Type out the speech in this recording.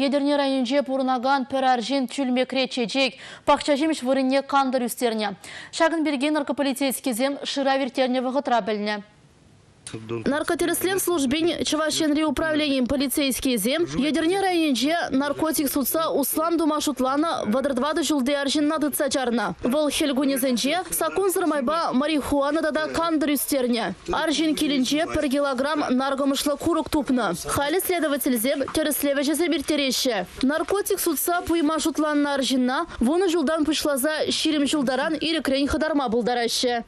Едерне районже пурнаган пір аржин тюльмекре чечек, пақча жеміш вырынне қандыр үстеріне. Шағын берген наркополицейский зем шыра вертерне вғытра біліне. Наркотереслев службин Чавашенри управлением полицейский зем, ядерне районже наркотик судса Услам Думашутлана вадырдвады жылды аржин надыца чарна. Выл хельгунезенже сакун зырмайба марихуана дада кандыр үстерне. Аржин килинче пір килограмм наргомышлы курок тупны. Хали следователь зем тереслеве жезе биртереше. Наркотик судса пуйма шутланна аржинна, вуны жылдан пышлаза ширим жылдаран ирекрен хадарма булдараще.